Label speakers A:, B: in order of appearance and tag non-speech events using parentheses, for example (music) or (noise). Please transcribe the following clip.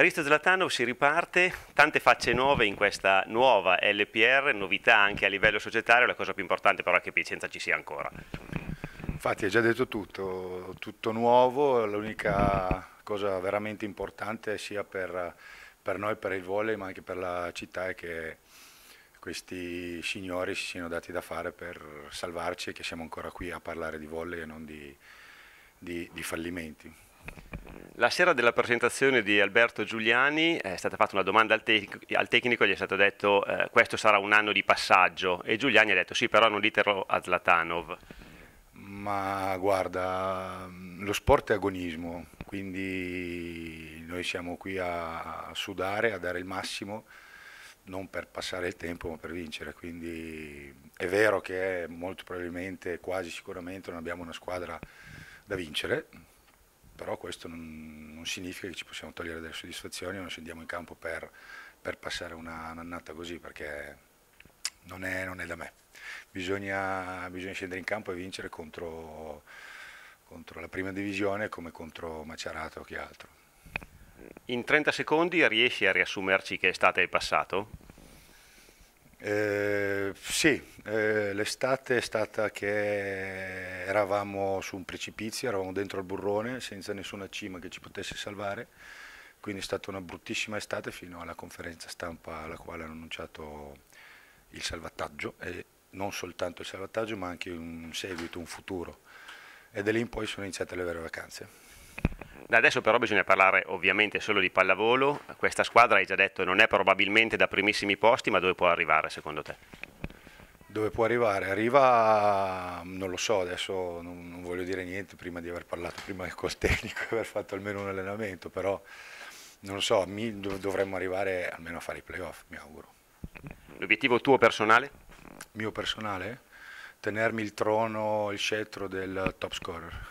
A: Risto Zlatanov si riparte, tante facce nuove in questa nuova LPR, novità anche a livello societario, la cosa più importante però è che Piacenza ci sia ancora.
B: Infatti hai già detto tutto, tutto nuovo, l'unica cosa veramente importante sia per, per noi, per il volley, ma anche per la città è che questi signori si siano dati da fare per salvarci e che siamo ancora qui a parlare di volley e non di, di, di fallimenti.
A: La sera della presentazione di Alberto Giuliani è stata fatta una domanda al, te al tecnico, gli è stato detto eh, questo sarà un anno di passaggio e Giuliani ha detto sì però non ditelo a Zlatanov.
B: Ma guarda, lo sport è agonismo, quindi noi siamo qui a sudare, a dare il massimo, non per passare il tempo ma per vincere, quindi è vero che molto probabilmente, quasi sicuramente non abbiamo una squadra da vincere, però questo non, non, significa che ci possiamo togliere delle soddisfazioni o non scendiamo in campo per, per passare un'annata così, perché non è, non è da me. Bisogna, bisogna, scendere in campo e vincere contro, contro la prima divisione come contro Macerato o chi altro.
A: In 30 secondi riesci a riassumerci che estate hai passato?
B: Eh, sì, eh, l'estate è stata che eravamo su un precipizio, eravamo dentro al burrone senza nessuna cima che ci potesse salvare, quindi è stata una bruttissima estate fino alla conferenza stampa alla quale hanno annunciato il salvataggio e non soltanto il salvataggio ma anche un seguito, un futuro e da lì in poi sono iniziate le vere vacanze.
A: Da adesso però bisogna parlare ovviamente solo di pallavolo, questa squadra hai già detto non è probabilmente da primissimi posti, ma dove può arrivare secondo te?
B: Dove può arrivare? Arriva, non lo so, adesso non, non voglio dire niente prima di aver parlato prima col (laughs) tecnico e aver fatto almeno un allenamento, però non lo so, mi, dovremmo arrivare almeno a fare i playoff, mi auguro.
A: L'obiettivo tuo personale?
B: Mio personale? Tenermi il trono, il scettro del top scorer.